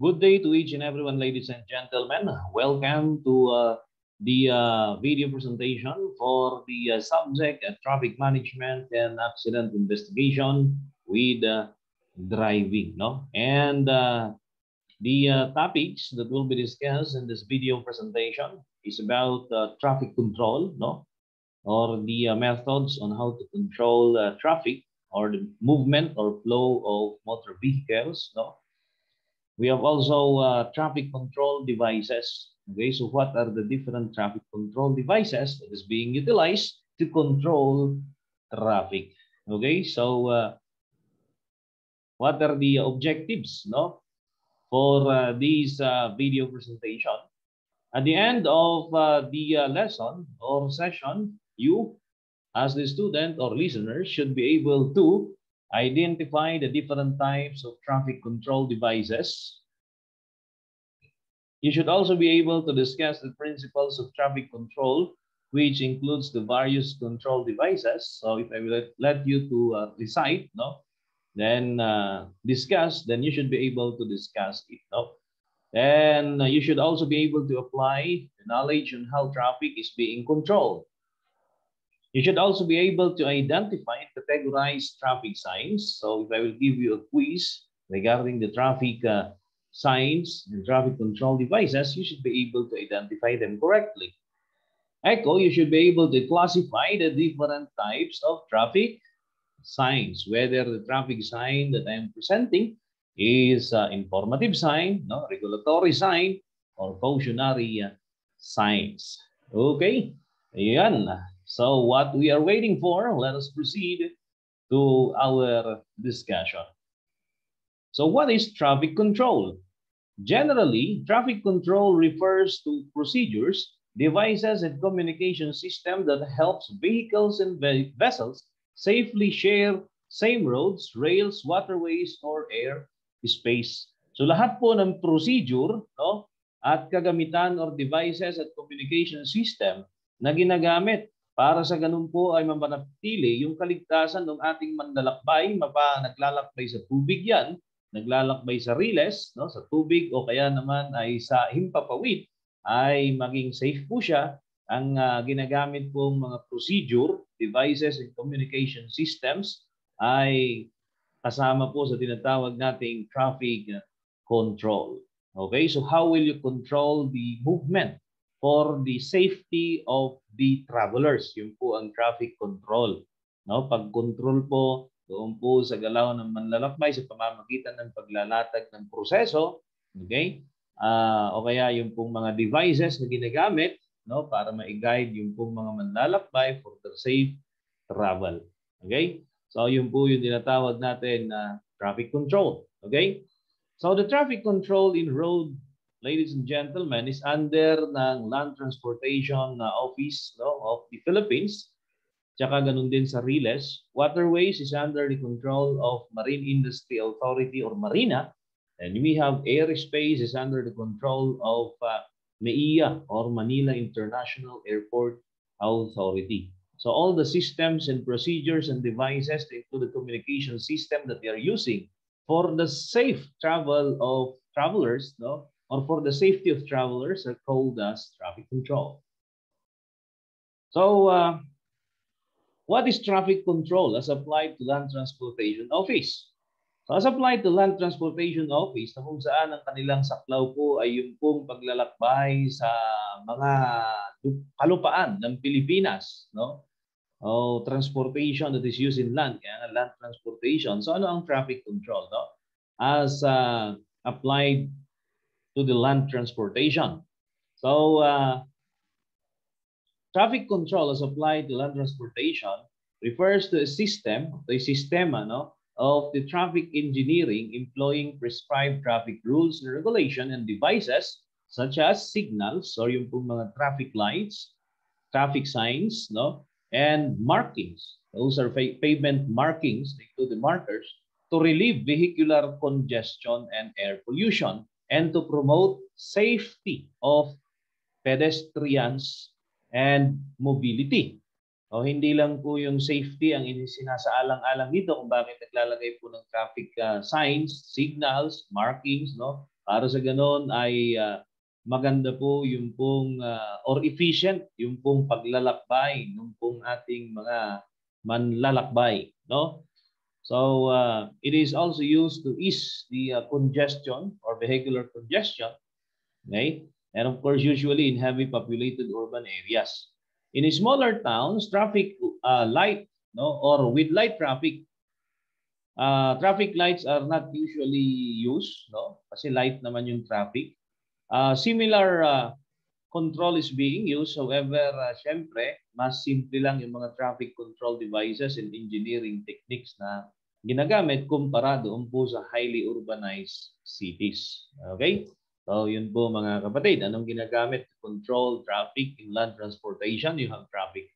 Good day to each and everyone, ladies and gentlemen. Welcome to uh, the uh, video presentation for the uh, subject uh, traffic management and accident investigation with uh, driving. No, and uh, the topics that will be discussed in this video presentation is about traffic control. No, or the methods on how to control traffic or the movement or flow of motor vehicles. No we have also uh, traffic control devices. Okay, so what are the different traffic control devices that is being utilized to control traffic? Okay, so uh, what are the objectives no, for uh, this uh, video presentation? At the end of uh, the uh, lesson or session, you as the student or listener should be able to identify the different types of traffic control devices. You should also be able to discuss the principles of traffic control, which includes the various control devices. So if I will let you to uh, recite, no, then uh, discuss, then you should be able to discuss it. No? And you should also be able to apply the knowledge on how traffic is being controlled. You should also be able to identify and categorize traffic signs. So if I will give you a quiz regarding the traffic uh, signs and traffic control devices, you should be able to identify them correctly. Echo, you should be able to classify the different types of traffic signs, whether the traffic sign that I'm presenting is uh, informative sign, no, regulatory sign, or cautionary uh, signs. Okay, Ayan. So what we are waiting for, let us proceed to our discussion. So what is traffic control? Generally, traffic control refers to procedures, devices, and communication system that helps vehicles and vessels safely share same roads, rails, waterways, or air space. So lahat po ng procedure no, at kagamitan or devices at communication system na ginagamit para sa ganun po ay mamanatili yung kaligtasan ng ating manlalakbay, mapa naglalakbay sa tubig yan, naglalakbay sa riles, no, sa tubig o kaya naman ay sa himpapawid, ay maging safe po siya. Ang uh, ginagamit pong mga procedure, devices, and communication systems ay kasama po sa tinatawag nating traffic control. Okay, so how will you control the movement for the safety of the travelers. Yun po ang traffic control. No? Pag-control po doon po sa galaw ng manlalakbay sa pamamagitan ng paglalatag ng proseso, okay? Uh, o kaya yung pong mga devices na ginagamit no para ma-guide yung pong mga manlalakbay for the safe travel. Okay? So yun po yung tinatawag natin na traffic control. Okay? So the traffic control in road ladies and gentlemen, is under ng Land Transportation uh, Office no, of the Philippines. Tsaka ganun din sa RILES. Waterways is under the control of Marine Industry Authority or Marina. And we have airspace is under the control of uh, MEIA or Manila International Airport Authority. So all the systems and procedures and devices to the communication system that they are using for the safe travel of travelers, no, or for the safety of travelers are called as traffic control. So, uh, what is traffic control as applied to Land Transportation Office? So as applied to Land Transportation Office, na kung saan ang kanilang saklaw po ay yung pong paglalakbay sa mga kalupaan ng Pilipinas, no? O transportation that is used in land, kaya land transportation. So ano ang traffic control, no? As uh, applied to the land transportation. So, uh, traffic control as applied to land transportation refers to a system, a system ano, of the traffic engineering employing prescribed traffic rules and regulation and devices such as signals or yung pong mga traffic lights, traffic signs, no, and markings. Those are pavement markings, to the markers, to relieve vehicular congestion and air pollution and to promote safety of pedestrians and mobility. O hindi lang po yung safety ang sinasaalang-alang dito kung bakit naglalagay po ng traffic uh, signs, signals, markings, no? Para sa ganon ay uh, maganda po yung pong uh, or efficient yung pong paglalakbay ng pong ating mga manlalakbay no so uh, it is also used to ease the uh, congestion or vehicular congestion okay? And of course usually in heavy populated urban areas. In smaller towns traffic uh, light no or with light traffic uh, traffic lights are not usually used no? Kasi light naman yung traffic. Uh, similar uh, control is being used. However, uh, syempre, mas simple lang yung mga traffic control devices and engineering techniques na ginagamit kumpara doon po sa highly urbanized cities. Okay? So, yun po mga kapatid. Anong ginagamit? Control traffic in land transportation. You have traffic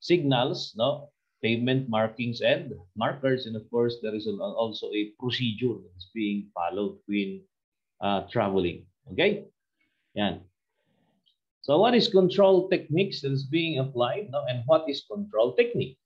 signals, no? pavement markings and markers. And of course, there is also a procedure that is being followed when uh, traveling. Okay? Yan. So what is control techniques that is being applied no? and what is control technique?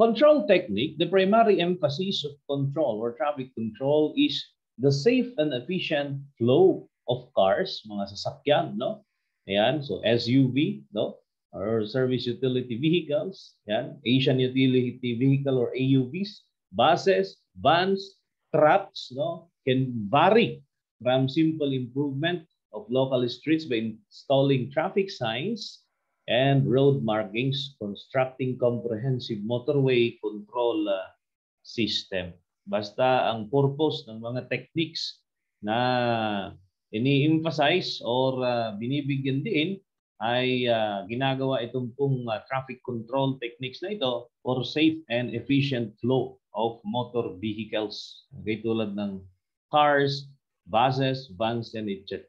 Control technique, the primary emphasis of control or traffic control is the safe and efficient flow of cars, mga sasakyan, no? Ayan, so SUV, no? Or service utility vehicles, yan, Asian utility vehicle or AUVs, buses, vans, trucks, no? Can vary from simple improvement of local streets by installing traffic signs and road markings, constructing comprehensive motorway control uh, system. Basta ang purpose ng mga techniques na ini-emphasize or uh, binibigyan din ay uh, ginagawa itong pong uh, traffic control techniques na ito for safe and efficient flow of motor vehicles. Okay, tulad ng cars, buses, vans, and etc.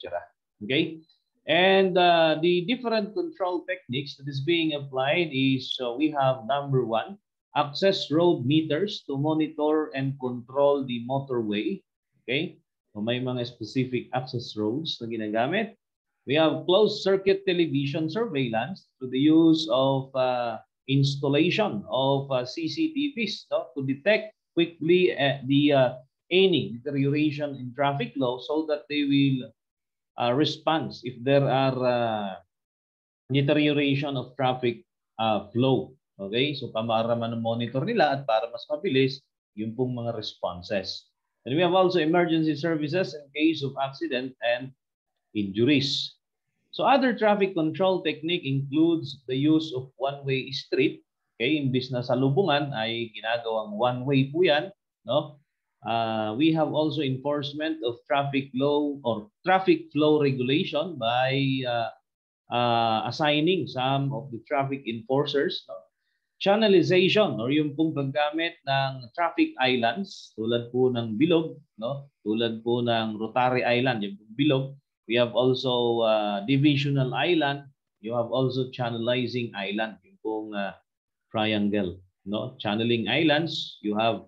Okay? And uh, the different control techniques that is being applied is uh, we have number one, access road meters to monitor and control the motorway. Okay? So may mga specific access roads na ginagamit. We have closed circuit television surveillance to the use of uh, installation of uh, CCTVs no, to detect quickly uh, the uh, any deterioration in traffic law so that they will uh, response if there are uh, deterioration of traffic uh, flow. Okay? So para monitor nila at para mas mabilis yung pong mga responses. And we have also emergency services in case of accident and injuries. So other traffic control technique includes the use of one-way street. Okay, imbis na sa lubungan ay ginagawang one-way po yan. No? Uh, we have also enforcement of traffic law or traffic flow regulation by uh, uh, assigning some of the traffic enforcers. No? Channelization or yung pong paggamit ng traffic islands tulad po ng bilog, no? tulad po ng Rotary Island, yung bilog. We have also uh, divisional island. You have also channelizing island, yung pong uh, triangle. No? Channeling islands, you have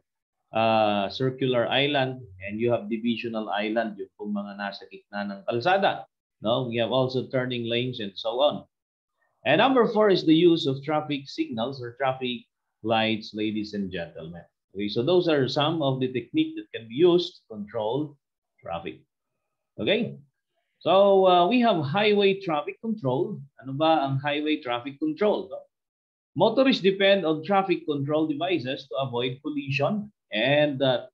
uh, circular island and you have divisional island yung kung mga nasa gitna ng kalsada. No? We have also turning lanes and so on. And number four is the use of traffic signals or traffic lights, ladies and gentlemen. Okay, so those are some of the technique that can be used to control traffic. Okay, so uh, we have highway traffic control. Ano ba ang highway traffic control? No? Motorists depend on traffic control devices to avoid collision and uh,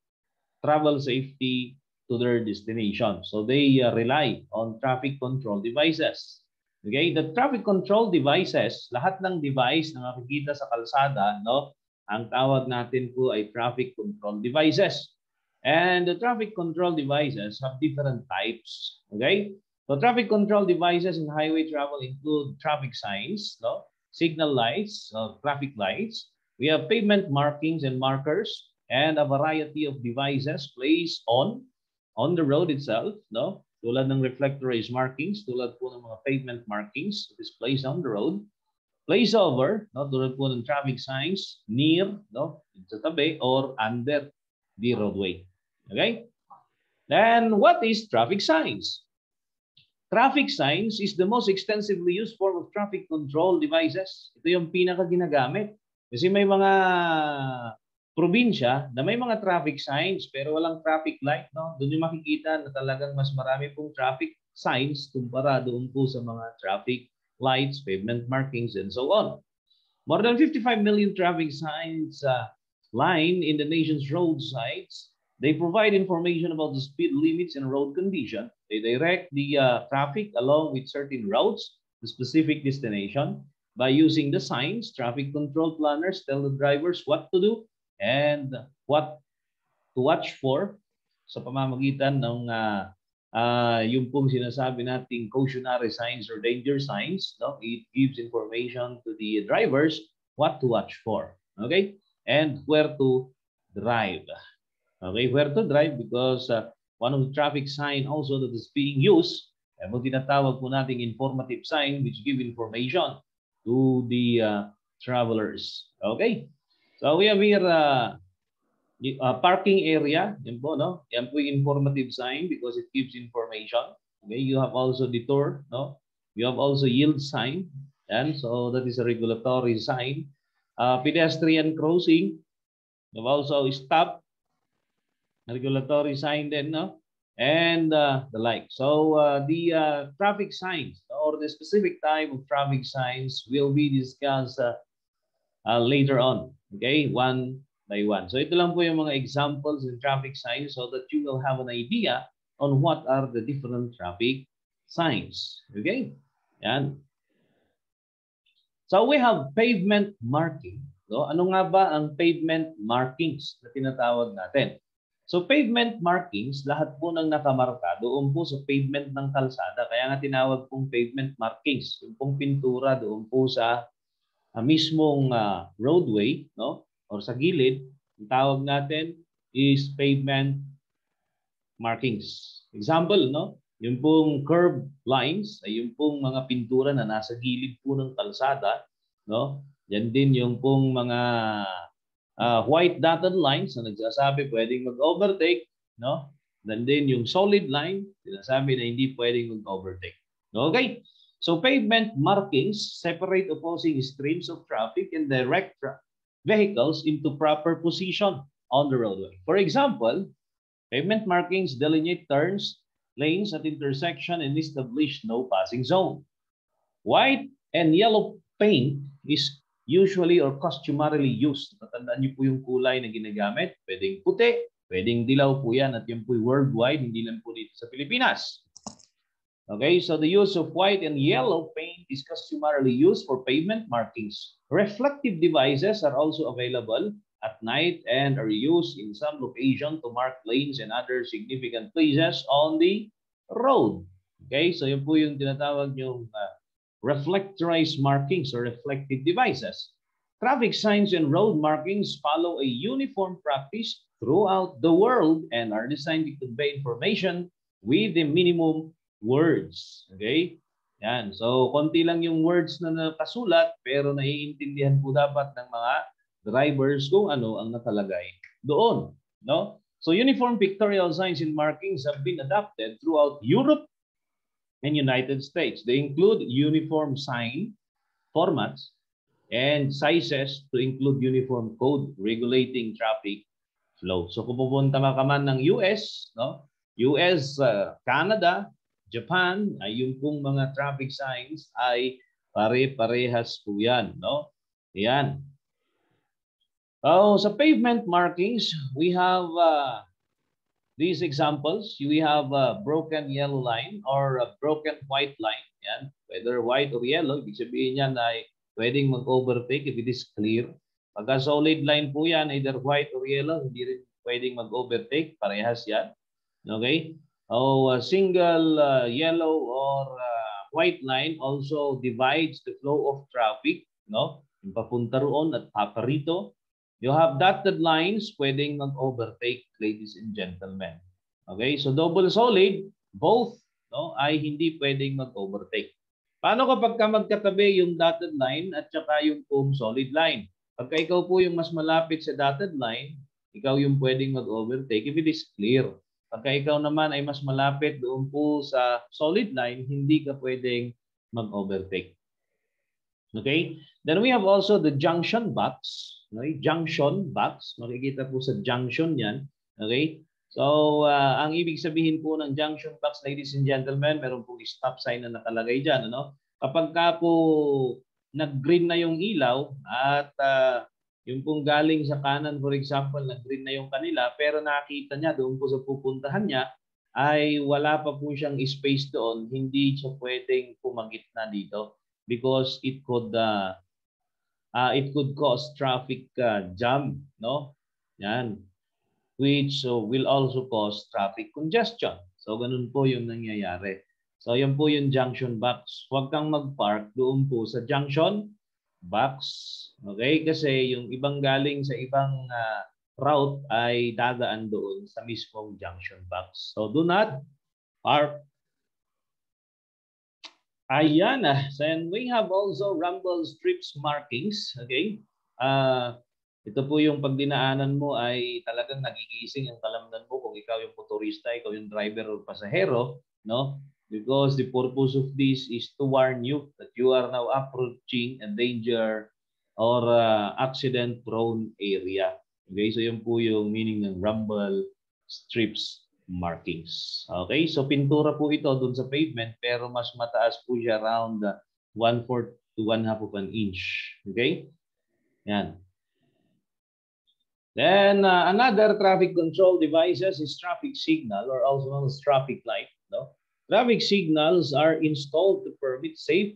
travel safety to their destination. So they uh, rely on traffic control devices. Okay, the traffic control devices, lahat ng device na makikita sa kalsada, no, ang tawag natin po ay traffic control devices. And the traffic control devices have different types. Okay? So traffic control devices in highway travel include traffic signs, no? signal lights, uh, traffic lights. We have pavement markings and markers, and a variety of devices placed on on the road itself, no? Tulad ng reflector raised markings, tulad po ng mga pavement markings that is placed on the road. Place over, no? Tulad po ng traffic signs near, no? Sa tabi or under the roadway. Okay? Then what is traffic signs? Traffic signs is the most extensively used form of traffic control devices. Ito yung pinaka ginagamit. Kasi may mga probinsya na may mga traffic signs pero walang traffic light, no? Doon yung makikita na talagang mas marami pong traffic signs kumpara doon po sa mga traffic lights, pavement markings, and so on. More than 55 million traffic signs uh, line in the nation's roadsides. They provide information about the speed limits and road condition. They direct the uh, traffic along with certain routes to specific destination. By using the signs, traffic control planners tell the drivers what to do and what to watch for sa pamamagitan ng uh, uh, yung pong sinasabi nating cautionary signs or danger signs. No? It gives information to the drivers what to watch for. Okay? And where to drive. Okay, where to drive because uh, one of the traffic sign also that is being used, eh, mo tinatawag po nating informative sign which give information to the uh, travelers. Okay? So we have here uh, uh, parking area. Yan po, no? Yan po yung informative sign because it gives information. Okay? You have also detour, no? You have also yield sign. And so that is a regulatory sign. Uh, pedestrian crossing. You have also stop regulatory sign then, no? And uh, the like. So uh, the uh, traffic signs or the specific type of traffic signs will be discussed uh, uh, later on. Okay, one by one. So ito lang po yung mga examples of traffic signs so that you will have an idea on what are the different traffic signs. Okay, yan. So we have pavement marking. No? Ano nga ba ang pavement markings na tinatawag natin? So pavement markings, lahat po ng nakamarka doon po sa pavement ng kalsada. Kaya nga tinawag pong pavement markings. Yung pong pintura doon po sa uh, mismong uh, roadway no? or sa gilid, ang tawag natin is pavement markings. Example, no? yung pong curved lines ay yung pong mga pintura na nasa gilid po ng kalsada. No? Yan din yung pong mga uh, white dotted lines na nagsasabi pwedeng mag-overtake, no? Then din yung solid line, sinasabi na hindi pwedeng mag-overtake. Okay? So pavement markings separate opposing streams of traffic and direct tra vehicles into proper position on the roadway. For example, pavement markings delineate turns, lanes at intersection and establish no passing zone. White and yellow paint is usually or customarily used. Tatandaan niyo po yung kulay na ginagamit. Pwedeng puti, pwedeng dilaw po yan at yun po worldwide, hindi lang po dito sa Pilipinas. Okay, so the use of white and yellow paint is customarily used for pavement markings. Reflective devices are also available at night and are used in some locations to mark lanes and other significant places on the road. Okay, so yun po yung tinatawag yung uh, reflectorized markings or reflective devices. Traffic signs and road markings follow a uniform practice throughout the world and are designed to convey information with the minimum words. Okay? Yan. So, konti lang yung words na nakasulat pero naiintindihan po dapat ng mga drivers kung ano ang nakalagay doon. No? So, uniform pictorial signs and markings have been adopted throughout Europe and United States. They include uniform sign formats and sizes to include uniform code regulating traffic flow. So kung pupunta ka man ng US, no? US, uh, Canada, Japan, ay yung pong mga traffic signs ay pare-parehas po yan, no? Yan. Oh, sa pavement markings, we have uh, these examples, we have a broken yellow line or a broken white line. Yan. Whether white or yellow, ibig sabihin yan ay pwedeng mag-overtake if it is clear. Pagka solid line po yan, either white or yellow, hindi rin pwedeng mag-overtake. Parehas yan. Okay? Oh, a single uh, yellow or uh, white line also divides the flow of traffic. No? Yung papunta roon at paparito. You have dotted lines, pwedeng mag-overtake, ladies and gentlemen. Okay, so double solid, both no, ay hindi pwedeng mag-overtake. Paano kapag ka magkatabi yung dotted line at saka yung foam solid line? Pagka ikaw po yung mas malapit sa dotted line, ikaw yung pwedeng mag-overtake if it is clear. Pagka ikaw naman ay mas malapit doon po sa solid line, hindi ka pwedeng mag-overtake. Okay? Then we have also the junction box. Okay? Junction box. Makikita po sa junction yan. Okay? So, uh, ang ibig sabihin po ng junction box, ladies and gentlemen, meron pong stop sign na nakalagay dyan. Ano? Kapag ka po nag-green na yung ilaw at uh, yung pong galing sa kanan, for example, nag-green na yung kanila, pero nakita niya doon po sa pupuntahan niya, ay wala pa po siyang space doon, hindi siya pwedeng pumagit na dito because it could uh, uh, it could cause traffic uh, jam, no? Yan. Which so, will also cause traffic congestion. So ganun po yung nangyayari. So yan po yung junction box. Huwag kang mag-park doon po sa junction box. Okay? Kasi yung ibang galing sa ibang uh, route ay dadaan doon sa mismong junction box. So do not park Ayan ah. And we have also rumble strips markings. Okay? Uh, ito po yung pag dinaanan mo ay talagang nagigising ang kalamnan mo kung ikaw yung motorista, ikaw yung driver or pasahero, no? Because the purpose of this is to warn you that you are now approaching a danger or uh, accident-prone area. Okay, so yun po yung meaning ng rumble strips markings. Okay, so pintura po ito dun sa pavement pero mas mataas po siya around 1/4 to 1 half of an inch. Okay? Yan. Then uh, another traffic control devices is traffic signal or also known as traffic light. Traffic signals are installed to permit safe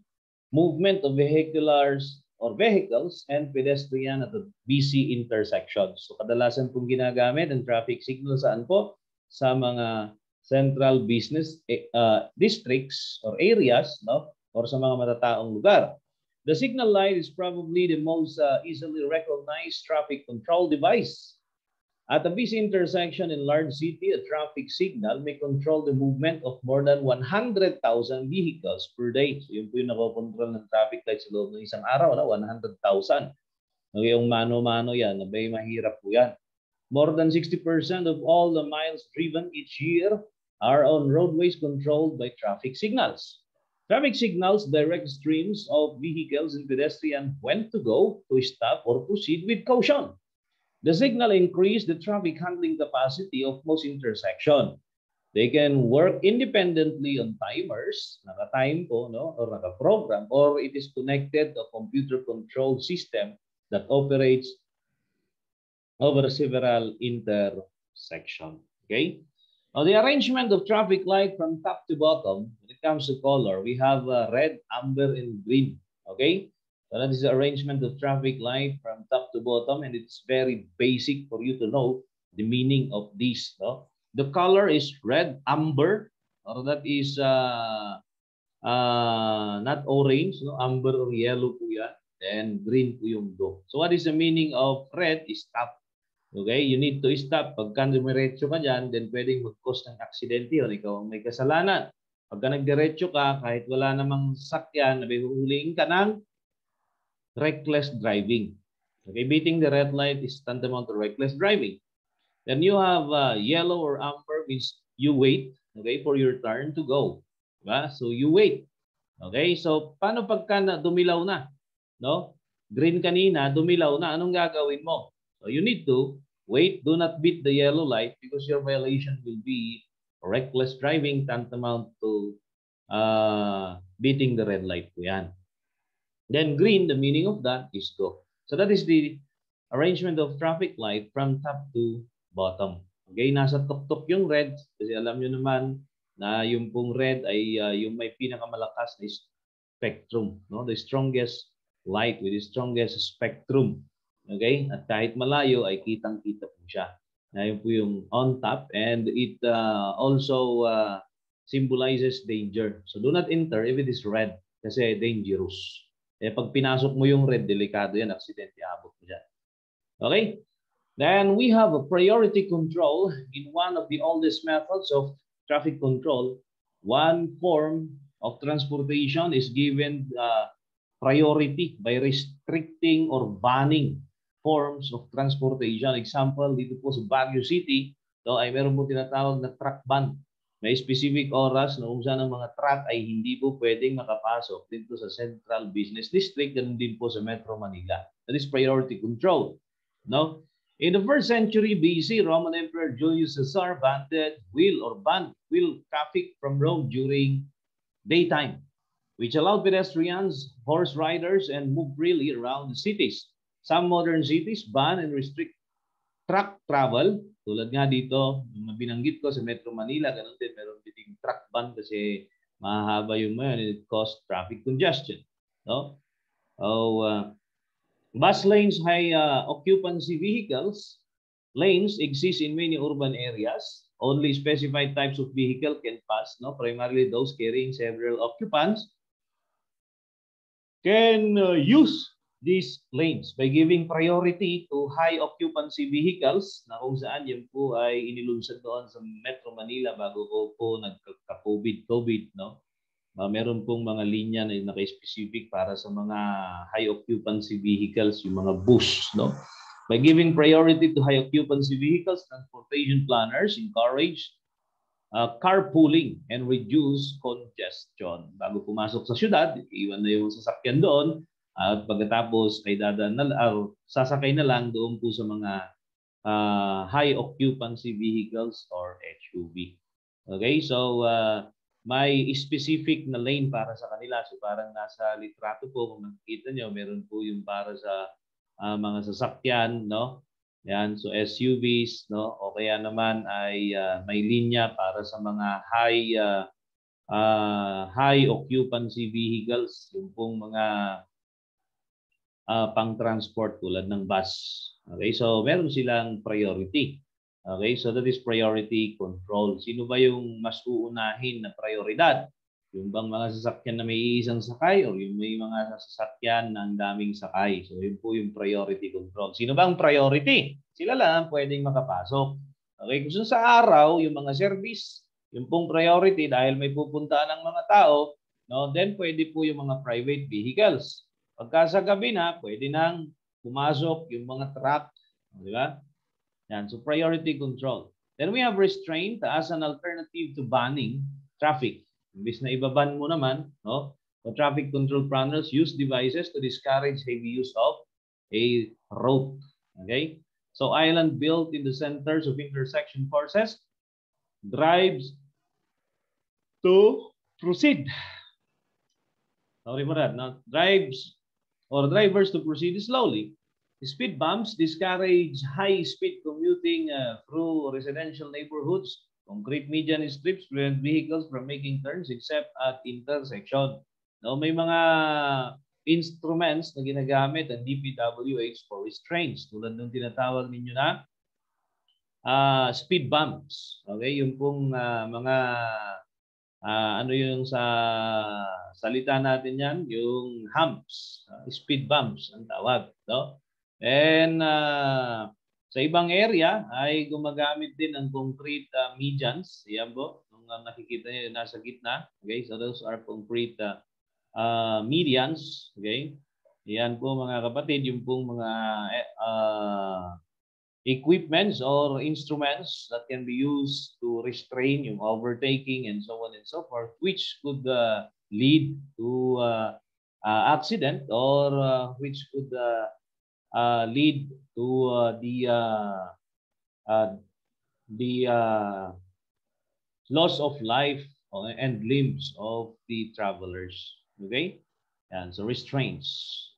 movement of vehiculars or vehicles and pedestrian at the busy intersections. So kadalasan pong ginagamit ang traffic signal saan po? sa mga central business uh, districts or areas no or sa mga matataong lugar. The signal light is probably the most uh, easily recognized traffic control device. At a busy intersection in large city, a traffic signal may control the movement of more than 100,000 vehicles per day. So yun po yung nakokontrol ng traffic light sa loob ng isang araw, na 100,000. Okay, yung mano-mano yan, nabay mahirap po yan. More than 60% of all the miles driven each year are on roadways controlled by traffic signals. Traffic signals direct streams of vehicles and pedestrians when to go, to stop, or proceed with caution. The signal increase the traffic handling capacity of most intersection. They can work independently on timers, naka-time po, no? or naka-program, or it is connected to a computer-controlled system that operates over several intersection. Okay? Now, the arrangement of traffic light from top to bottom, when it comes to color, we have uh, red, amber, and green. Okay? So that is the arrangement of traffic light from top to bottom, and it's very basic for you to know the meaning of this. No? The color is red, amber, or that is uh, uh, not orange, no? amber or yellow po yan. Then green po yung do. So what is the meaning of red is top Okay? You need to stop. Pagka dumiretso ka dyan, then pwedeng mag-cause ng aksidente yun. Ikaw ang may kasalanan. Pagka nagdiretso ka, kahit wala namang sakyan, nabi huhuliin ka ng reckless driving. Okay? Beating the red light is tantamount to reckless driving. Then you have uh, yellow or amber means you wait okay, for your turn to go. Diba? So you wait. Okay? So paano pagka na, dumilaw na? No? Green kanina, dumilaw na. Anong gagawin mo? So you need to wait, do not beat the yellow light because your violation will be reckless driving tantamount to uh, beating the red light po yan. Then green, the meaning of that is go. So that is the arrangement of traffic light from top to bottom. Okay, nasa tuktok yung red kasi alam nyo naman na yung pong red ay uh, yung may pinakamalakas na spectrum, no? The strongest light with the strongest spectrum. Okay? At kahit malayo ay kitang-kita po siya. Na yun po yung on top and it uh, also uh, symbolizes danger. So do not enter if it is red kasi dangerous. Eh pag pinasok mo yung red, delikado yan, aksidente abot mo dyan. Okay? Then we have a priority control in one of the oldest methods of traffic control. One form of transportation is given uh, priority by restricting or banning forms of transportation. Example, dito po sa Baguio City, so ay meron po tinatawag na truck ban. May specific oras na kung saan ang mga truck ay hindi po pwedeng makapasok dito sa Central Business District, ganun din po sa Metro Manila. That is priority control. No? In the first century BC, Roman Emperor Julius Caesar banned wheel or banned wheel traffic from Rome during daytime, which allowed pedestrians, horse riders, and move freely around the cities. Some modern cities ban and restrict truck travel tulad nga dito, yung binanggit ko sa Metro Manila, ganun din, meron din truck ban kasi mahaba yung mga and it cause traffic congestion. No? So, uh, bus lanes high uh, occupancy vehicles, lanes exist in many urban areas. Only specified types of vehicle can pass, no? primarily those carrying several occupants can uh, use these lanes by giving priority to high occupancy vehicles na kung saan yan po ay inilunsad doon sa Metro Manila bago ko po nagka-COVID, COVID, no? Uh, meron pong mga linya na naka-specific para sa mga high occupancy vehicles, yung mga bus, no? By giving priority to high occupancy vehicles, transportation planners encourage uh, carpooling and reduce congestion. Bago pumasok sa syudad, iwan na yung sasakyan doon, at pagkatapos ay dadaan na uh, sasakay na lang doon po sa mga uh, high occupancy vehicles or SUV. Okay? So uh, may specific na lane para sa kanila. So parang nasa litrato po kung makikita niyo, meron po yung para sa uh, mga sasakyan, no? Yan, so SUVs, no? O kaya naman ay uh, may linya para sa mga high uh, uh, high occupancy vehicles, yung pong mga uh, pang-transport tulad ng bus. Okay, so meron silang priority. Okay, so that is priority control. Sino ba yung mas uunahin na prioridad? Yung bang mga sasakyan na may isang sakay o yung may mga sasakyan na ang daming sakay? So yun po yung priority control. Sino ba ang priority? Sila lang pwedeng makapasok. Okay, kung sa araw, yung mga service, yung pong priority dahil may pupuntaan ng mga tao, no, then pwede po yung mga private vehicles. Pagka sa gabi na, pwede nang pumasok yung mga truck. Di ba? Yan. So priority control. Then we have restraint as an alternative to banning traffic. Imbis na ibaban mo naman, no? The traffic control planners use devices to discourage heavy use of a road. Okay? So island built in the centers of intersection forces drives to proceed. Sorry for that. Now, drives or drivers to proceed slowly. Speed bumps discourage high-speed commuting uh, through residential neighborhoods. Concrete median strips prevent vehicles from making turns except at intersection. No, may mga instruments na ginagamit ang DPWH for restraints tulad ng tinatawag ninyo na uh, speed bumps. Okay, yung pong uh, mga uh, ano yung sa salita natin yan, yung humps, uh, speed bumps ang tawag. No? And uh, sa ibang area ay gumagamit din ng concrete uh, medians. Yan po, nung uh, nakikita niyo nasa gitna. Okay, so those are concrete uh, uh, medians. Okay, yan po mga kapatid, yung pong mga uh, equipments or instruments that can be used to restrain yung overtaking and so on and so forth, which could uh, lead to uh, uh, accident or uh, which could uh, uh, lead to uh, the uh, uh, the uh, loss of life and limbs of the travelers. Okay, and so restraints.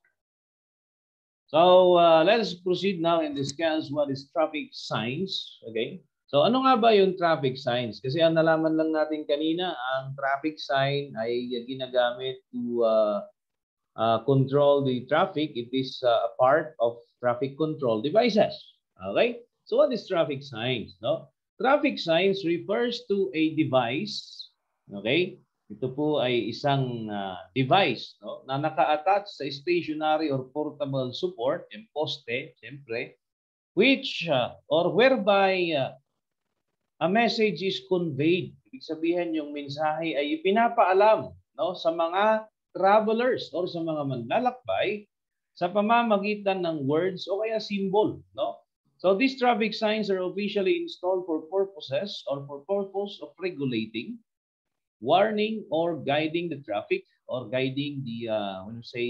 So uh, let us proceed now and discuss what is traffic signs. Okay. So ano nga ba yung traffic signs? Kasi ang nalaman lang natin kanina, ang traffic sign ay ginagamit to uh, uh, control the traffic. It is uh, a part of traffic control devices. Okay? So what is traffic signs? No? Traffic signs refers to a device, okay, ito po ay isang uh, device no, na naka-attach sa stationary or portable support, yung poste, siyempre, which uh, or whereby uh, a message is conveyed. Ibig sabihin yung mensahe ay ipinapaalam no, sa mga travelers or sa mga manlalakbay sa pamamagitan ng words o kaya symbol. No? So these traffic signs are officially installed for purposes or for purpose of regulating, warning, or guiding the traffic or guiding the, uh, when you say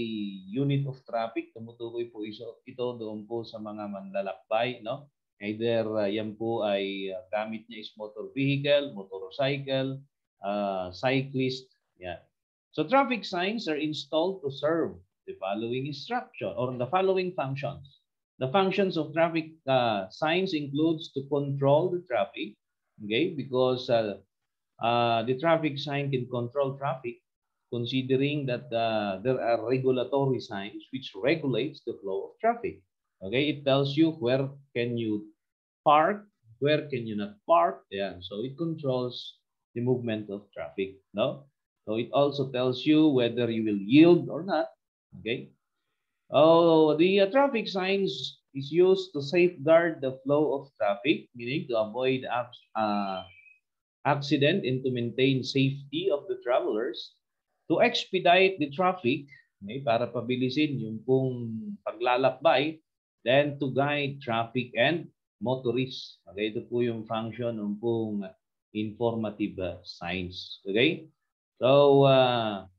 unit of traffic, tumutukoy po ito, ito doon po sa mga manlalakbay, no? Either uh, yan po ay uh, gamit niya is motor vehicle, motorcycle, uh, cyclist, yeah. So traffic signs are installed to serve the following instruction or the following functions. The functions of traffic uh, signs includes to control the traffic, okay, because uh, uh, the traffic sign can control traffic considering that uh, there are regulatory signs which regulates the flow of traffic. Okay, it tells you where can you park, where can you not park. Yeah, so it controls the movement of traffic. No, so it also tells you whether you will yield or not. Okay, Oh, the uh, traffic signs is used to safeguard the flow of traffic, meaning to avoid uh, accident and to maintain safety of the travelers, to expedite the traffic, okay, para pabilisin yung pong paglalakbay, then to guide traffic and motorists. Okay, ito po yung function ng pong informative uh, signs. Okay? So, uh,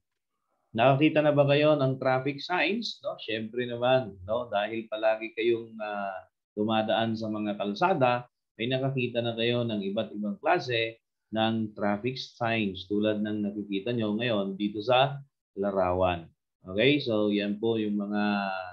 Nakakita na ba kayo ng traffic signs? No? Siyempre naman, no? dahil palagi kayong uh, dumadaan sa mga kalsada, may nakakita na kayo ng iba't ibang klase ng traffic signs tulad ng nakikita nyo ngayon dito sa larawan. Okay, so yan po yung mga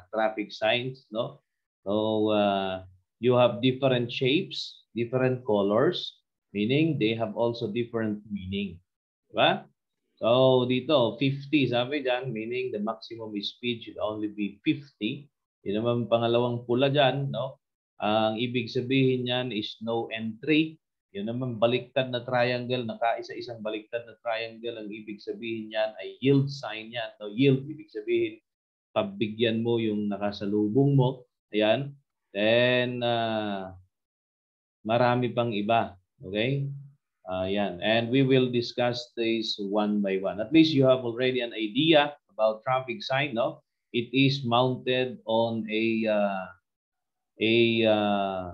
traffic signs. No? So uh, you have different shapes, different colors, meaning they have also different meaning. Diba? So dito, 50 sabi dyan, meaning the maximum speed should only be 50. Yun naman pangalawang pula dyan, no? Ang ibig sabihin niyan is no entry. Yun naman baliktad na triangle, nakaisa-isang baliktad na triangle, ang ibig sabihin niyan ay yield sign yan. No, yield, ibig sabihin, pabigyan mo yung nakasalubong mo. Ayan. Then, uh, marami pang iba. Okay? Uh, yan. And we will discuss this one by one. At least you have already an idea about traffic sign, no? It is mounted on a uh, a uh,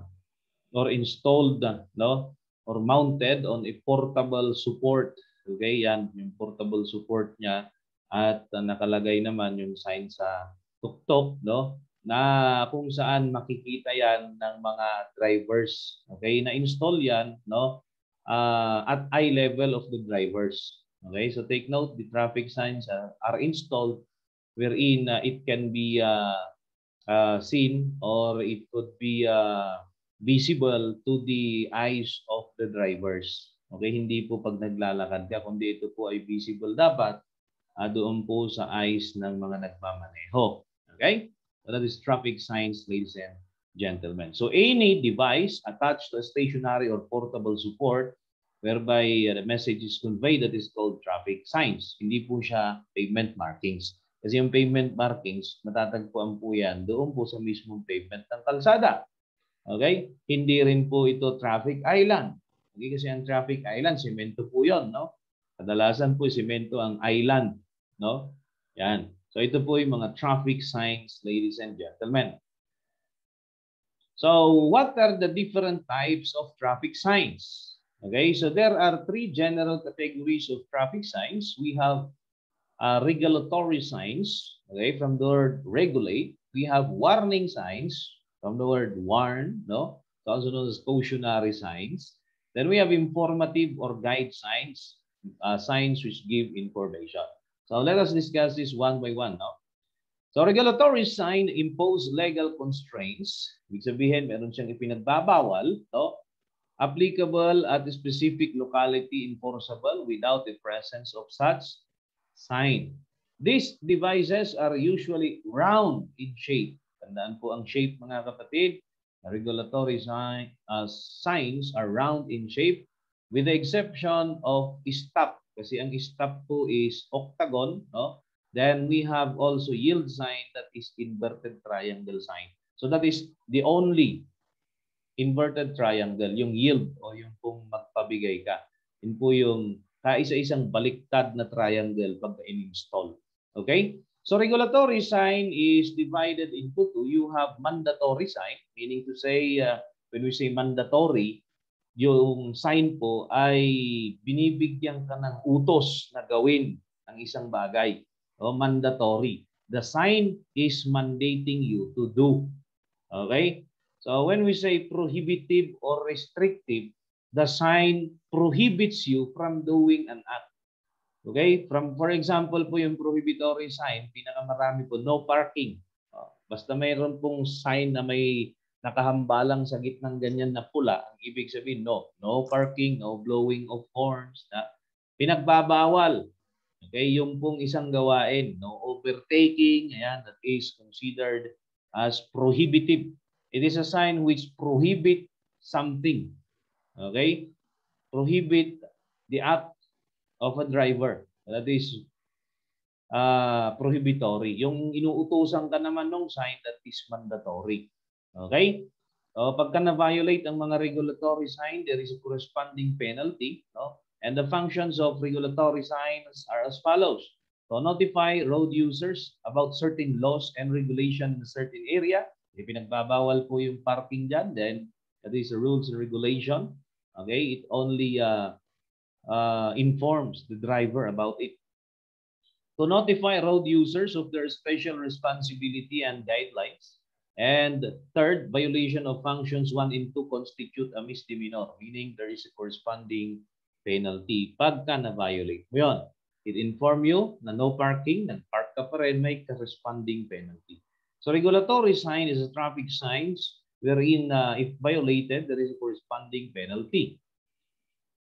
or installed, no? Or mounted on a portable support. Okay, yan yung portable support niya at uh, nakalagay naman yung sign sa tuktok, no? Na kung saan makikita yan ng mga drivers. Okay, na-install yan, no? uh, at eye level of the drivers. Okay, so take note, the traffic signs uh, are installed wherein uh, it can be uh, uh, seen or it could be uh, visible to the eyes of the drivers. Okay, hindi po pag naglalakad ka, kundi ito po ay visible dapat uh, doon po sa eyes ng mga nagmamaneho. Okay? So that is traffic signs, ladies and gentlemen. So any device attached to a stationary or portable support whereby uh, the message is conveyed that is called traffic signs. Hindi po siya pavement markings. Kasi yung pavement markings, matatagpuan po yan doon po sa mismong pavement ng kalsada. Okay? Hindi rin po ito traffic island. Okay, kasi ang traffic island, semento po yon, no? Kadalasan po semento ang island, no? Yan. So ito po yung mga traffic signs, ladies and gentlemen. So what are the different types of traffic signs? Okay, so there are three general categories of traffic signs. We have uh, regulatory signs, okay, from the word regulate. We have warning signs from the word warn, no? Known as cautionary signs. Then we have informative or guide signs, uh, signs which give information. So let us discuss this one by one, no? So regulatory sign impose legal constraints. Ibig sabihin, meron siyang ipinagbabawal, no? applicable at a specific locality enforceable without the presence of such sign. These devices are usually round in shape. Tandaan po ang shape mga kapatid. Regulatory sign, uh, signs are round in shape with the exception of stop. Kasi ang stop po is octagon. No? Then we have also yield sign that is inverted triangle sign. So that is the only inverted triangle, yung yield o yung kung magpabigay ka. Yun po yung kaisa-isang baliktad na triangle pag in-install. Okay? So regulatory sign is divided into two. You have mandatory sign, meaning to say, uh, when we say mandatory, yung sign po ay binibigyan ka ng utos na gawin ang isang bagay. O mandatory. The sign is mandating you to do. Okay? So when we say prohibitive or restrictive, the sign prohibits you from doing an act. Okay? From, for example po yung prohibitory sign, pinakamarami po, no parking. Uh, basta mayroon pong sign na may nakahambalang sa gitnang ganyan na pula, ang ibig sabihin, no. No parking, no blowing of horns. Na, pinagbabawal. Okay, yung pong isang gawain, no overtaking, ayan, that is considered as prohibitive. It is a sign which prohibit something. Okay? Prohibit the act of a driver. That is uh, prohibitory. Yung inuutosan ka naman ng sign, that is mandatory. Okay? So pagka na-violate ang mga regulatory sign, there is a corresponding penalty. No? And the functions of regulatory signs are as follows. To notify road users about certain laws and regulation in a certain area. If pinagbabawal po yung parking dyan, then that is a rules and regulation. Okay? It only uh, uh, informs the driver about it. To notify road users of their special responsibility and guidelines. And third, violation of functions 1 and 2 constitute a misdemeanor, meaning there is a corresponding penalty pagka na-violate mo yun. It inform you na no parking, nag-park ka pa rin, may corresponding penalty. So regulatory sign is a traffic signs wherein uh, if violated, there is a corresponding penalty.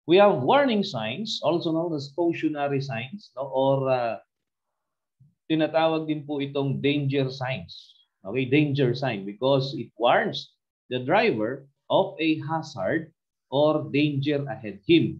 We have warning signs, also known as cautionary signs, no? or uh, tinatawag din po itong danger signs. Okay, danger sign because it warns the driver of a hazard or danger ahead him.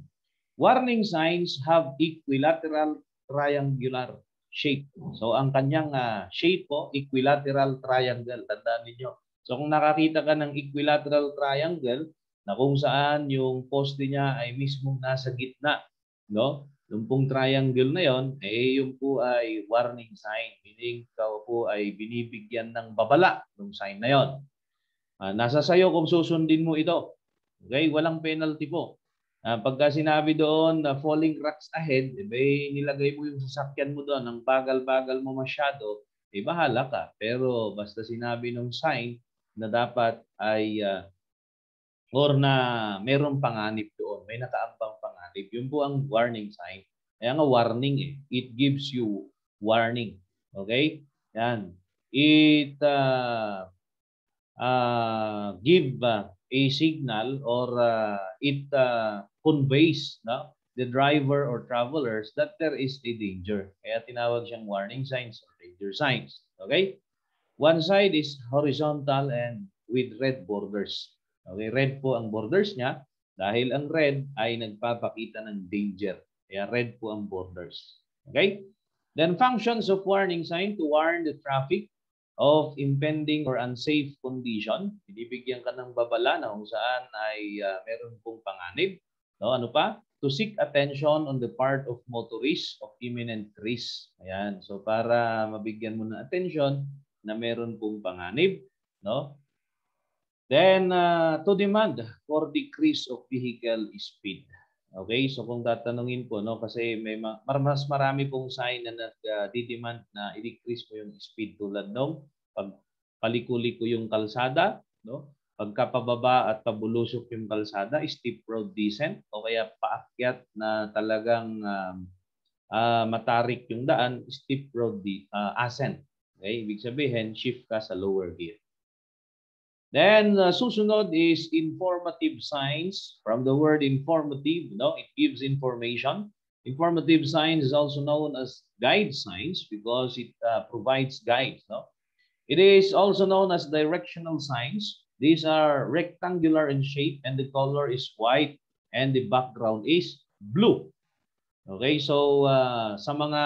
Warning signs have equilateral triangular shape. So ang kanyang uh, shape po, equilateral triangle. Tandaan niyo. So kung nakakita ka ng equilateral triangle, na kung saan yung poste niya ay mismo nasa gitna, no? Yung pong triangle na yon, eh yung po ay warning sign, meaning ikaw po ay binibigyan ng babala ng sign na yon. Uh, nasa sayo kung susundin mo ito. Okay, walang penalty po. Uh, pagka sinabi doon na falling rocks ahead, eh, bay, nilagay mo yung sasakyan mo doon, ang bagal-bagal mo masyado, eh bahala ka. Pero basta sinabi ng sign na dapat ay uh, or na merong panganib doon, may nakaambang panganib, yun po ang warning sign. Kaya nga warning eh. It gives you warning. Okay? Yan. It uh, uh, give uh, a signal or uh, it uh, conveys no, the driver or travelers that there is a danger. Kaya tinawag siyang warning signs or danger signs. Okay? One side is horizontal and with red borders. Okay, red po ang borders niya dahil ang red ay nagpapakita ng danger. Kaya red po ang borders. Okay? Then functions of warning sign to warn the traffic of impending or unsafe condition. Binibigyan ka ng babala na kung saan ay uh, meron pong panganib. No, ano pa? To seek attention on the part of motorists of imminent risk. Ayan. So para mabigyan mo ng attention na meron pong panganib, no? Then, uh, to demand for decrease of vehicle speed. Okay, so kung tatanungin po, no, kasi may ma mas marami pong sign na nag-demand uh, na i-decrease mo yung speed tulad nung pag paliko-liko yung kalsada, no? Pagkapababa at pabulusok yung kalsada, steep road descent o kaya paakyat na talagang um, uh, matarik yung daan, steep road uh, ascent. Okay, ibig sabihin, shift ka sa lower gear. Then uh, susunod is informative signs. From the word informative, no, it gives information. Informative signs is also known as guide signs because it uh, provides guides. No, it is also known as directional signs. These are rectangular in shape and the color is white and the background is blue. Okay, so uh, sa mga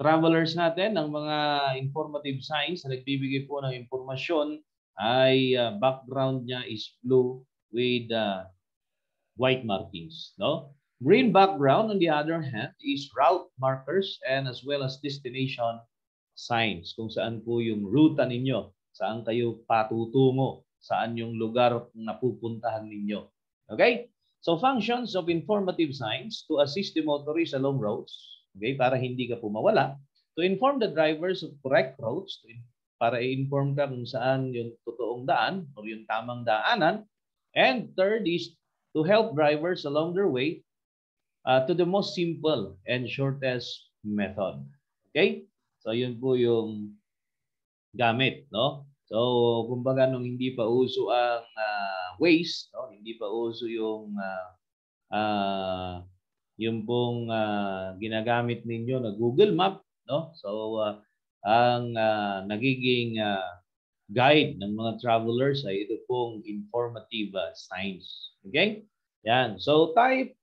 travelers natin, ang mga informative signs na nagbibigay po ng impormasyon ay uh, background niya is blue with uh, white markings, no? Green background, on the other hand, is route markers and as well as destination signs kung saan po yung ruta ninyo, saan kayo patutungo, saan yung lugar na pupuntahan ninyo. Okay? So functions of informative signs to assist the motorist along roads, okay, para hindi ka pumawala, to inform the drivers of correct roads, to para i-inform ka kung saan yung totoong daan o yung tamang daanan. And third is to help drivers along their way uh, to the most simple and shortest method. Okay? So yun po yung gamit, no? So kumbaga nung hindi pa uso ang uh, Waze, no? Hindi pa uso yung uh, uh, yung pong uh, ginagamit ninyo na Google Map, no? So uh, ang uh, nagiging uh, guide ng mga travelers ay ito pong informative uh, signs. Okay? Yan. So type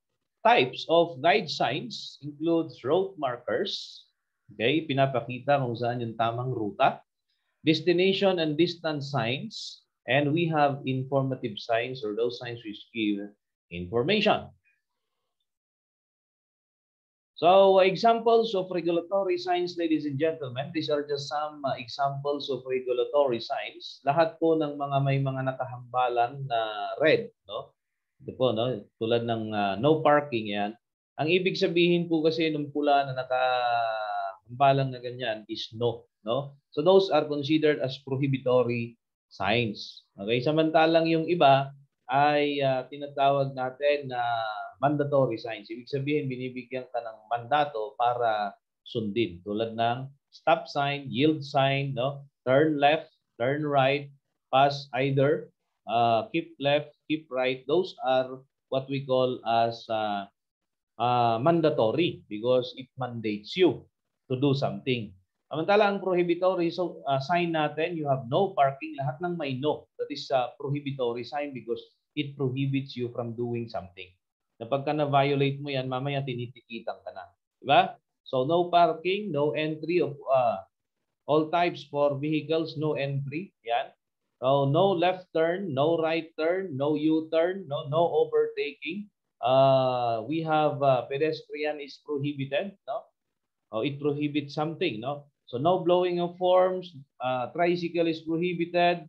types of guide signs includes route markers. Okay? Pinapakita kung saan yung tamang ruta. Destination and distance signs. And we have informative signs or those signs which give information. So examples of regulatory signs, ladies and gentlemen, these are just some uh, examples of regulatory signs. Lahat po ng mga may mga nakahambalan na red, no? Ito po, no? Tulad ng uh, no parking yan. Ang ibig sabihin po kasi ng pula na nakahambalan na ganyan is no, no? So those are considered as prohibitory signs. Okay? Samantalang yung iba ay uh, tinatawag natin na uh, mandatory signs. Ibig sabihin, binibigyan ka ng mandato para sundin. Tulad ng stop sign, yield sign, no? turn left, turn right, pass either, uh, keep left, keep right. Those are what we call as uh, uh, mandatory because it mandates you to do something. Samantala, ang prohibitory so, uh, sign natin, you have no parking, lahat ng may no. That is a prohibitory sign because it prohibits you from doing something. Na pagka na-violate mo yan, mamaya tinitikitan ka na. Diba? So no parking, no entry of uh, all types for vehicles, no entry. Yan. So no left turn, no right turn, no U-turn, no no overtaking. Uh, we have uh, pedestrian is prohibited, no? Oh, it prohibits something, no? So no blowing of forms, uh, tricycle is prohibited,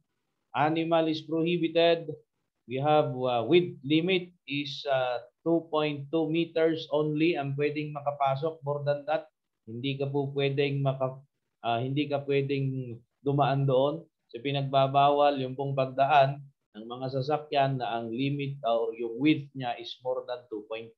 animal is prohibited. We have uh, width limit is uh, 2.2 meters only ang pwedeng makapasok. More than that, hindi ka po pwedeng maka, uh, hindi ka pwedeng dumaan doon. So pinagbabawal yung pong pagdaan ng mga sasakyan na ang limit or yung width niya is more than 2.2.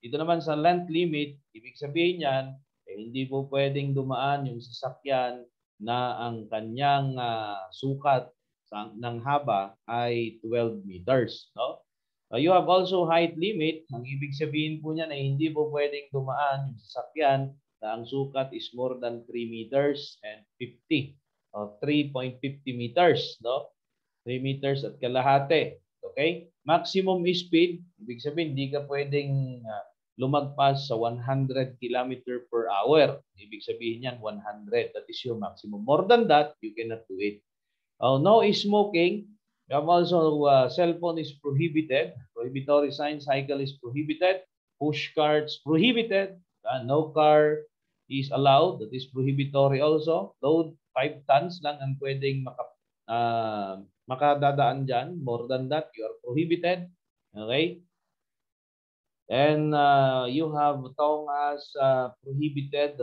Dito naman sa length limit, ibig sabihin niyan, eh, hindi po pwedeng dumaan yung sasakyan na ang kanyang uh, sukat sa, ng haba ay 12 meters. No? Uh, you have also height limit. Ang ibig sabihin po niyan ay hindi po pwedeng dumaan yung sasakyan na ang sukat is more than 3 meters and 50 or 3.50 meters, no? 3 meters at kalahati. Okay? Maximum speed, ibig sabihin hindi ka pwedeng uh, lumagpas sa 100 km per hour. Ibig sabihin niyan 100. That is your maximum. More than that, you cannot do it. Uh, no smoking. Also uh, cell phone is prohibited. Prohibitory sign cycle is prohibited. Push carts prohibited. Uh, no car is allowed. That is prohibitory also. Load 5 tons lang ang pwedeng maka, uh, makadadaan dyan. More than that, you are prohibited. Okay? And uh, you have tong as uh, prohibited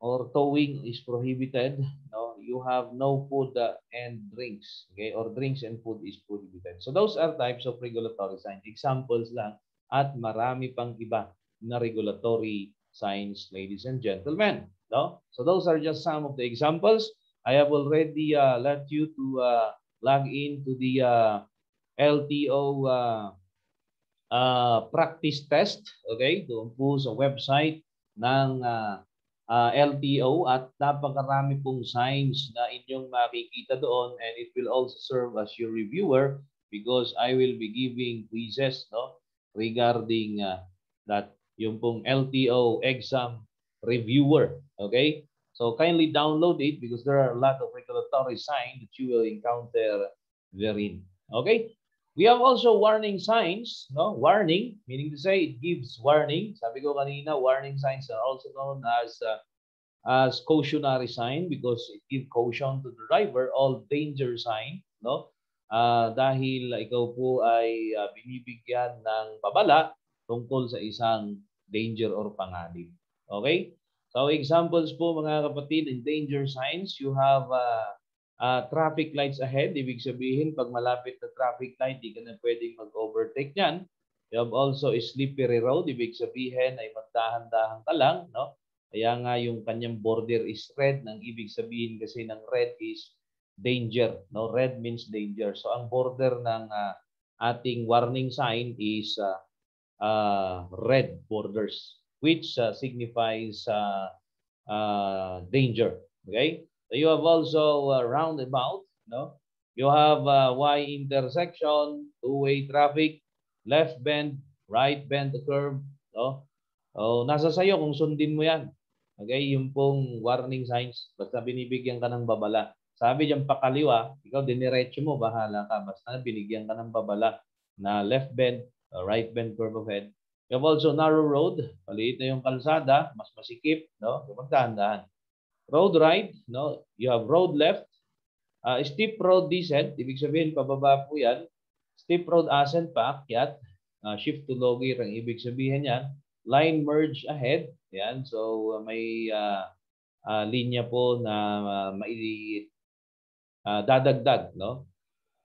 or towing is prohibited. No, you have no food uh, and drinks. Okay, or drinks and food is prohibited. So those are types of regulatory signs. Examples lang at marami pang iba na regulatory signs, ladies and gentlemen. No, so those are just some of the examples. I have already uh, let you to uh, log into the uh, LTO uh, uh, practice test. Okay, doon po sa website ng uh, uh, LTO at napakarami pong signs na inyong makikita doon and it will also serve as your reviewer because I will be giving quizzes no regarding uh, that yung pong LTO exam reviewer okay? So kindly download it because there are a lot of regulatory signs that you will encounter therein okay We have also warning signs, no? Warning, meaning to say it gives warning. Sabi ko kanina, warning signs are also known as uh, as cautionary sign because it give caution to the driver, all danger sign, no? Uh, dahil ikaw po ay uh, binibigyan ng babala tungkol sa isang danger or panganib. Okay? So examples po mga kapatid in danger signs, you have uh, uh, traffic lights ahead. Ibig sabihin, pag malapit na traffic light, di ka na pwedeng mag-overtake niyan. You have also a slippery road. Ibig sabihin ay magdahan-dahan ka lang. No? Kaya nga yung kanyang border is red. Nang ibig sabihin kasi ng red is danger. No? Red means danger. So ang border ng uh, ating warning sign is uh, uh, red borders which uh, signifies uh, uh, danger. Okay? You have also uh, roundabout, no? You have uh, Y intersection, two-way traffic, left bend, right bend the curve, no? Oh, nasa sayo kung sundin mo 'yan. Okay, yung pong warning signs, basta binibigyan ka ng babala. Sabi diyan pakaliwa, ikaw diniretso mo, bahala ka. Basta binigyan ka ng babala na left bend, uh, right bend curve of head. You have also narrow road, maliit na yung kalsada, mas masikip, no? Magdahan-dahan. Road right, no? You have road left. Uh, steep road descent, ibig sabihin pababa po yan. Steep road ascent paakyat. Uh, shift to low gear ang ibig sabihin yan. Line merge ahead. Yan. So uh, may uh, uh, linya po na uh, mai uh, dadagdag, no?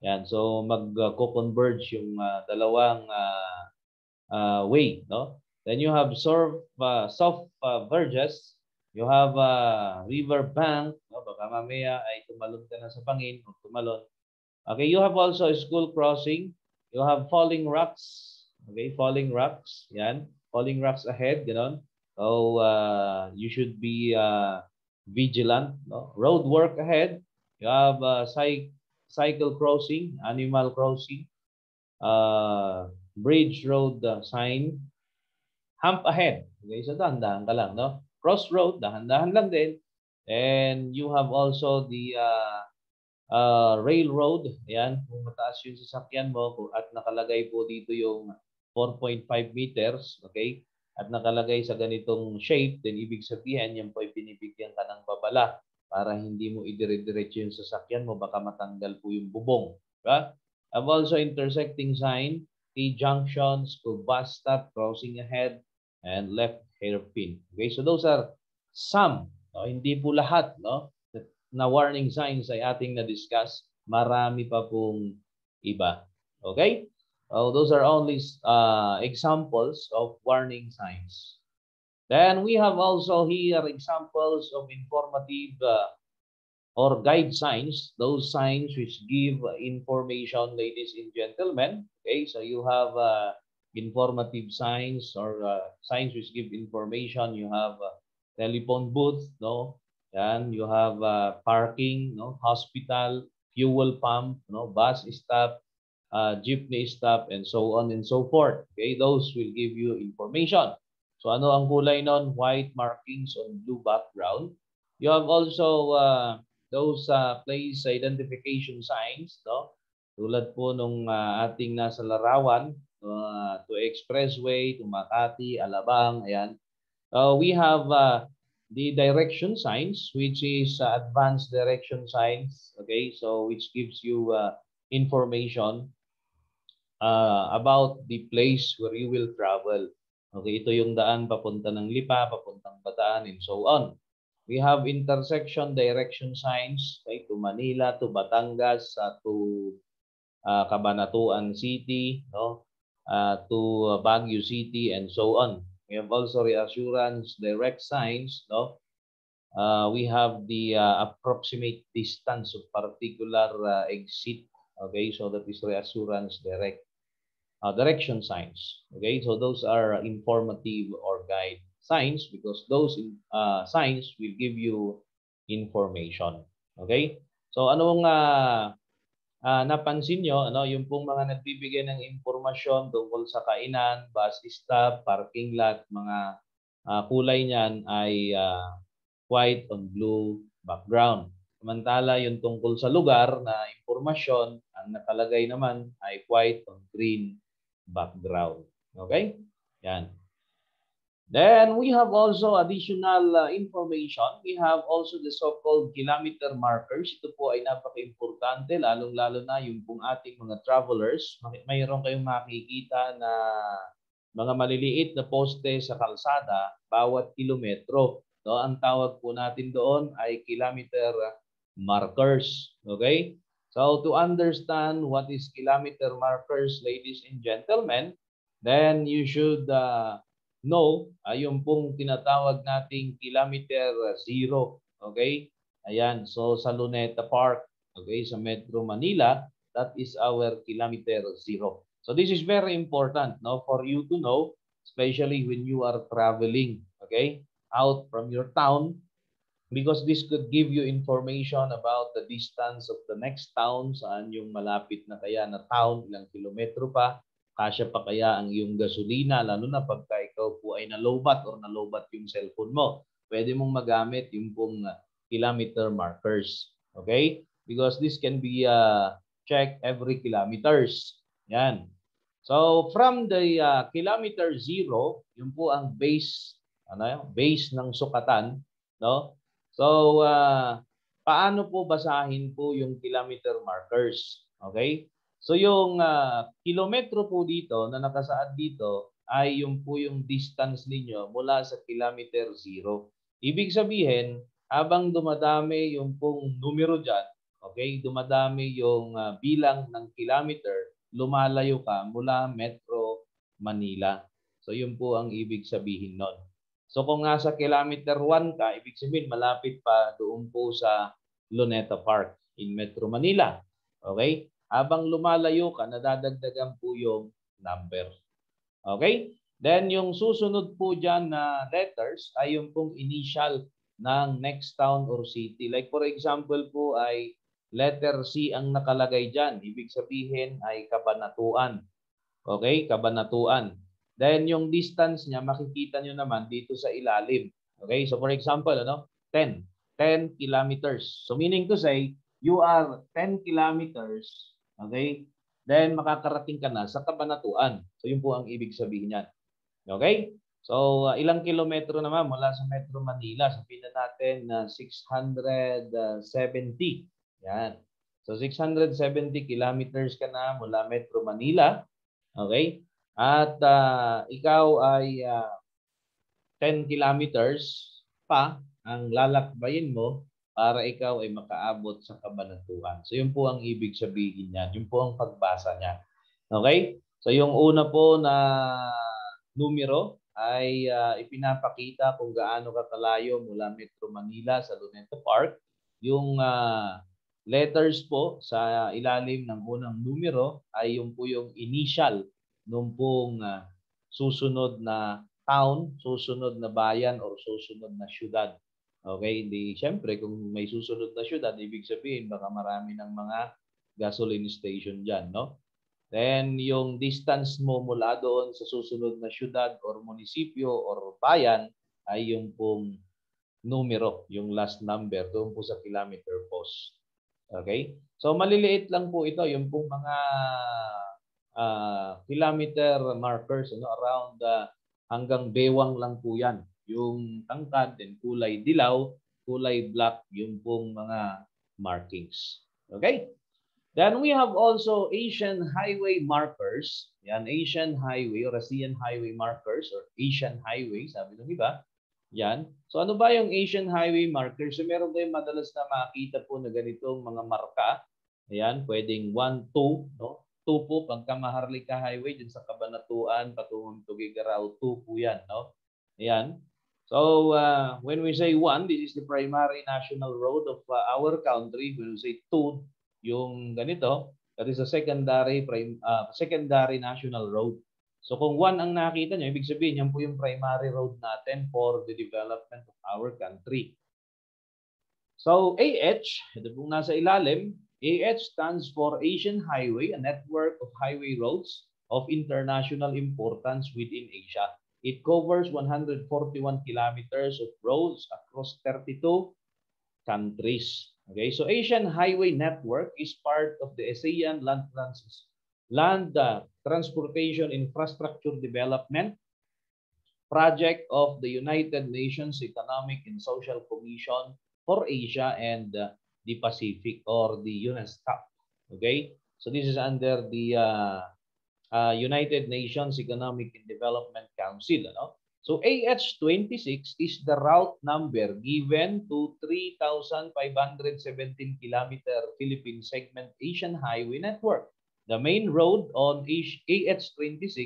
Yan. So mag-converge uh, yung uh, dalawang uh, uh, way, no? Then you have soft uh, soft uh, verges You have a river bank. No? Baka mamaya ay tumalon ka na sa bangin o tumalon. Okay, you have also a school crossing. You have falling rocks. Okay, falling rocks. Yan. Falling rocks ahead. Ganon. So, uh, you should be uh, vigilant. No? Road work ahead. You have a cycle crossing, animal crossing, uh, bridge road uh, sign, hump ahead. Okay, so dahan-dahan ka lang, no? Crossroad, dahan-dahan lang din. And you have also the uh, uh, railroad. Ayan, kung mataas yung sasakyan mo at nakalagay po dito yung 4.5 meters, okay? At nakalagay sa ganitong shape, then ibig sabihin, yan po ay binibigyan ka ng babala para hindi mo idire-diretso yung sasakyan mo, baka matanggal po yung bubong. Diba? I've also intersecting sign, T-junctions, to bus stop, crossing ahead, and left hairpin. Okay, so those are some, no? hindi po lahat no? na warning signs ay ating na-discuss. Marami pa pong iba. Okay? So those are only uh, examples of warning signs. Then we have also here examples of informative uh, or guide signs, those signs which give information, ladies and gentlemen. Okay, so you have uh, informative signs or uh, signs which give information. You have uh, telephone booth, no? Yan, you have uh, parking, no? Hospital, fuel pump, no? Bus stop, uh, jeepney stop, and so on and so forth. Okay, those will give you information. So ano ang kulay nun? White markings on blue background. You have also uh, those uh, place identification signs, no? Tulad po nung uh, ating nasa larawan, uh, to Expressway, to Makati, Alabang, ayan. Uh, we have uh, the direction signs, which is uh, advanced direction signs, okay? So, which gives you uh, information uh, about the place where you will travel. Okay, ito yung daan papunta ng Lipa, papuntang Bataan, and so on. We have intersection direction signs, okay, to Manila, to Batangas, uh, to uh, Cabanatuan City, no? Uh, to Baguio City and so on. We have also reassurance direct signs. No? Uh, we have the uh, approximate distance of particular uh, exit. Okay, so that is reassurance direct uh, direction signs. Okay, so those are informative or guide signs because those uh, signs will give you information. Okay, so anong uh, uh, napansin nyo, ano, yung pong mga nagbibigay ng impormasyon tungkol sa kainan, bus stop, parking lot, mga uh, kulay niyan ay uh, white on blue background. Samantala, yung tungkol sa lugar na impormasyon, ang nakalagay naman ay white on green background. Okay? Yan. Then we have also additional uh, information. We have also the so-called kilometer markers. Ito po ay napaka-importante, lalong-lalo na yung pong ating mga travelers. May mayroon kayong makikita na mga maliliit na poste sa kalsada bawat kilometro. No, ang tawag po natin doon ay kilometer markers. Okay? So to understand what is kilometer markers, ladies and gentlemen, then you should uh, know uh, yung pong tinatawag nating kilometer zero. Okay? Ayan. So sa Luneta Park, okay, sa Metro Manila, that is our kilometer zero. So this is very important no, for you to know, especially when you are traveling, okay, out from your town because this could give you information about the distance of the next town, saan yung malapit na kaya na town, ilang kilometro pa, kasya pa kaya ang iyong gasolina, lalo na pagka po ay nalobat or nalobat yung cellphone mo. Pwede mong magamit yung pong uh, kilometer markers. Okay? Because this can be uh, checked every kilometers. Yan. So from the uh, kilometer zero, yun po ang base ano, base ng sukatan, no? So, uh, paano po basahin po yung kilometer markers? Okay? So, yung uh, kilometro po dito na nakasaad dito ay yung po yung distance ninyo mula sa kilometer zero. Ibig sabihin, habang dumadami yung pong numero dyan, okay, dumadami yung uh, bilang ng kilometer, lumalayo ka mula Metro Manila. So, yun po ang ibig sabihin nun. So kung nasa kilometer 1 ka, ibig sabihin malapit pa doon po sa Luneta Park in Metro Manila. Okay? Habang lumalayo ka, nadadagdagan po yung number. Okay? Then yung susunod po dyan na letters ay yung pong initial ng next town or city. Like for example po ay letter C ang nakalagay dyan. Ibig sabihin ay kabanatuan. Okay? Kabanatuan. Then yung distance niya, makikita nyo naman dito sa ilalim. Okay? So for example, ano? 10. 10 kilometers. So meaning to say, you are 10 kilometers, okay? Then makakarating ka na sa Kabanatuan. So yun po ang ibig sabihin niyan. Okay? So uh, ilang kilometro naman mula sa Metro Manila? Sabihin na natin na uh, 670. Yan. So 670 kilometers ka na mula Metro Manila. Okay? at uh, ikaw ay uh, ah, 10 kilometers pa ang lalakbayin mo para ikaw ay makaabot sa kabanatuan. So yun po ang ibig sabihin niyan. Yun po ang pagbasa niya. Okay? So yung una po na numero ay uh, ipinapakita kung gaano kakalayo mula Metro Manila sa Luneta Park. Yung uh, letters po sa ilalim ng unang numero ay yung po yung initial nung pong uh, susunod na town, susunod na bayan or susunod na syudad. Okay, hindi siyempre kung may susunod na syudad, ibig sabihin baka marami ng mga gasoline station diyan, no? Then yung distance mo mula doon sa susunod na syudad or munisipyo or bayan ay yung pong numero, yung last number doon po sa kilometer post. Okay? So maliliit lang po ito, yung pong mga uh, kilometer markers ano around uh, hanggang bewang lang po yan. Yung tangkad and kulay dilaw, kulay black yung pong mga markings. Okay? Then we have also Asian highway markers. Yan, Asian highway or ASEAN highway markers or Asian highway, sabi ng iba. Yan. So ano ba yung Asian highway markers? So meron tayong madalas na makita po na ganitong mga marka. Ayan, pwedeng 1, 2, no? 2 po, pagka Maharlika Highway, dyan sa Kabanatuan, patungong Tugigaraw, 2 po yan. No? Ayan. So, uh, when we say 1, this is the primary national road of uh, our country. When we say 2, yung ganito, that is a secondary prime, uh, secondary national road. So kung 1 ang nakita nyo, ibig sabihin yan po yung primary road natin for the development of our country. So AH, ito pong nasa ilalim, AH stands for Asian Highway, a network of highway roads of international importance within Asia. It covers 141 kilometers of roads across 32 countries. Okay, so Asian Highway Network is part of the ASEAN Land, Trans Land uh, Transportation Infrastructure Development Project of the United Nations Economic and Social Commission for Asia and uh, the Pacific or the UNESCOP. Okay, so this is under the uh, uh, United Nations Economic and Development Council. Ano? So AH26 is the route number given to 3,517 kilometer Philippine segment Asian Highway Network. The main road on AH26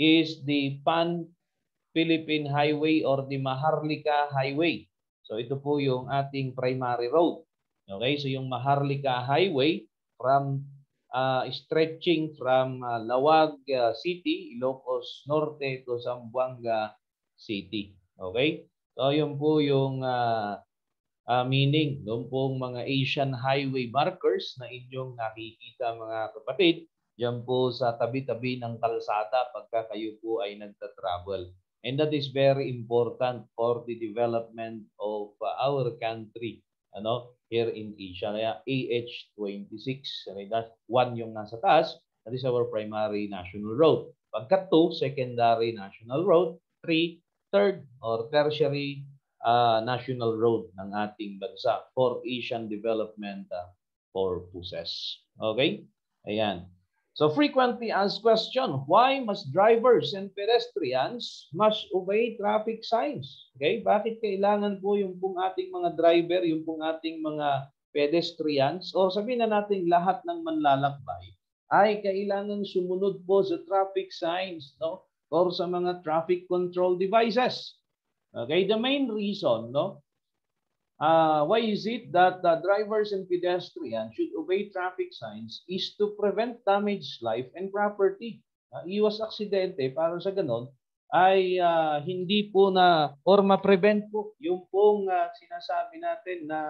is the Pan-Philippine Highway or the Maharlika Highway. So ito po yung ating primary road. Okay, so yung Maharlika Highway from uh, stretching from uh, Lawag uh, City, Ilocos Norte to Zamboanga City. Okay? So, yun po yung uh, uh, meaning noong pong mga Asian highway markers na inyong nakikita mga kapatid. Yan po sa tabi-tabi ng kalsada pagka kayo po ay nagta-travel. And that is very important for the development of uh, our country ano here in Asia. Kaya AH26, okay, that's one yung nasa taas. That is our primary national road. Pagka 2, secondary national road. 3, third or tertiary uh, national road ng ating bansa for Asian development uh, purposes. Okay? Ayan. So frequently asked question, why must drivers and pedestrians must obey traffic signs? Okay? Bakit kailangan po yung pong ating mga driver, yung pong ating mga pedestrians, o sabihin na natin lahat ng manlalakbay, ay kailangan sumunod po sa traffic signs, no? or sa mga traffic control devices. Okay, the main reason, no? Uh, why is it that the drivers and pedestrians should obey traffic signs is to prevent damage life and property. Uh, iwas aksidente para sa ganon ay uh, hindi po na or ma-prevent po yung pong uh, sinasabi natin na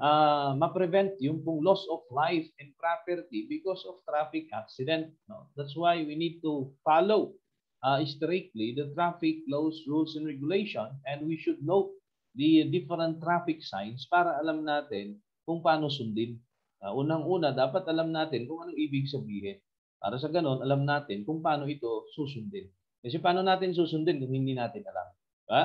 uh, ma-prevent yung pong loss of life and property because of traffic accident. No? That's why we need to follow uh, strictly the traffic laws, rules, and regulation and we should know the different traffic signs para alam natin kung paano sundin. Uh, Unang-una, dapat alam natin kung anong ibig sabihin. Para sa ganun, alam natin kung paano ito susundin. Kasi paano natin susundin kung hindi natin alam. Diba?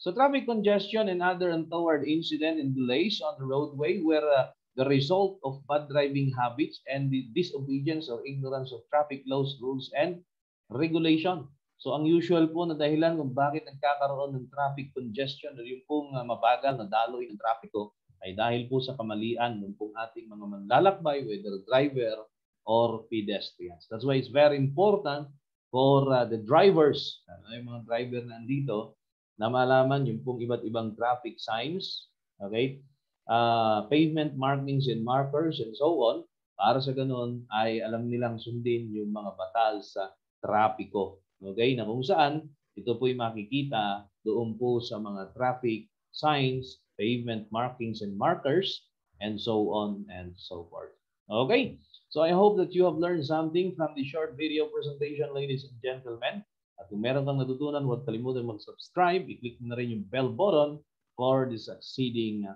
So traffic congestion and other untoward incident and delays on the roadway were uh, the result of bad driving habits and the disobedience or ignorance of traffic laws, rules, and regulation. So ang usual po na dahilan kung bakit nagkakaroon ng traffic congestion o yung pong uh, mabagal na daloy ng trapiko ay dahil po sa kamalian ng pong ating mga manlalakbay, whether driver or pedestrians. That's why it's very important for uh, the drivers, ano, yung mga driver na andito, na malaman yung pong iba't ibang traffic signs, okay? Uh, pavement markings and markers and so on. Para sa ganun ay alam nilang sundin yung mga batal sa trapiko. Okay? Na kung saan ito po'y makikita doon po sa mga traffic signs, pavement markings and markers, and so on and so forth. Okay? So I hope that you have learned something from the short video presentation, ladies and gentlemen. At kung meron kang natutunan, huwag kalimutan mag-subscribe. I-click na rin yung bell button for the succeeding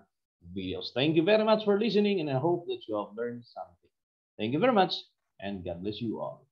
videos. Thank you very much for listening and I hope that you have learned something. Thank you very much and God bless you all.